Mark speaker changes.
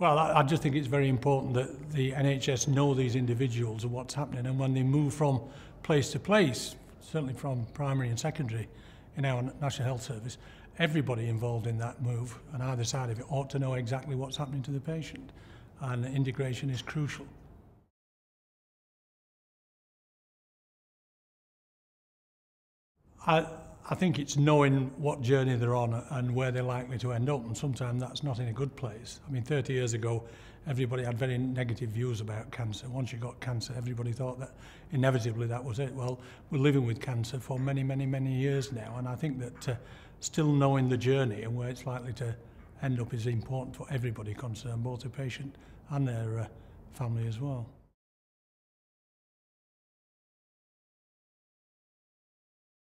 Speaker 1: Well, I, I, just think it's very important that the NHS know these individuals and what's happening, and when they move from place to place, certainly from primary and secondary in our National Health Service, everybody involved in that move on either side of it ought to know exactly what's happening to the patient, and integration is crucial. I, I think it's knowing what journey they're on and where they're likely to end up, and sometimes that's not in a good place. I mean, 30 years ago, everybody had very negative views about cancer. Once you got cancer, everybody thought that inevitably that was it. Well, we're living with cancer for many, many, many years now, and I think that uh, still knowing the journey and where it's likely to end up is important for everybody concerned, both the patient and their uh, family as well.